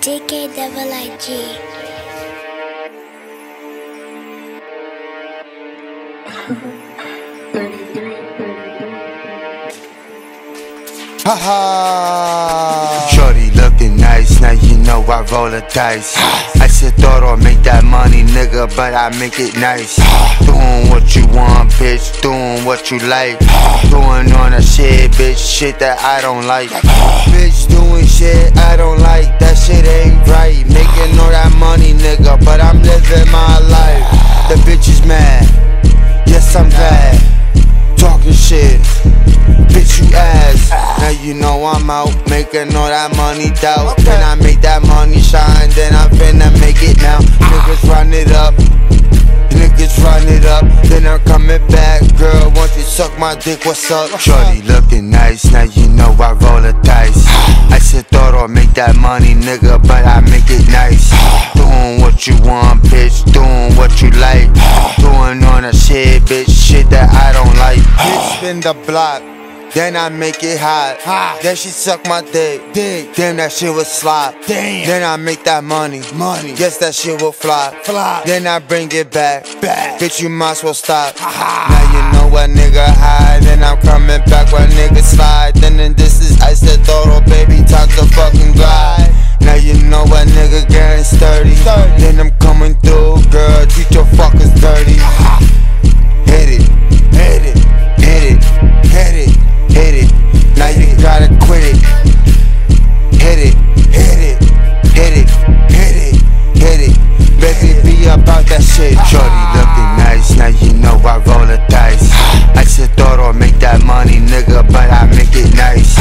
DK Double IG. Haha. Shorty looking nice, now you I roll the dice. I said thought I'd make that money, nigga, but I make it nice. Doing what you want, bitch, doing what you like. Doing on a shit, bitch, shit that I don't like. Bitch doing shit I don't like, that shit ain't right. You know I'm out making all that money doubt. Then I make that money shine, then I'm finna make it now. Ah. Niggas run it up, niggas run it up. Then I'm coming back, girl. Once you suck my dick, what's up? Shorty looking nice, now you know I roll the dice. I said thought I'd make that money, nigga, but I make it nice. Doing what you want, bitch, doing what you like. Doing on a shit, bitch, shit that I don't like. Bitch, spin the block. Then I make it hot. hot. Then she suck my dick. dick. Damn, that shit was slop. Damn. Then I make that money. Money. Guess that shit will flop. Flop. Then I bring it back. Back. Bitch, you might as well stop. Ha-ha. Now you know a nigga high. Then I'm coming back when niggas slide. Then, then this is Ice El Torro, baby, money, nigga, but I make it nice.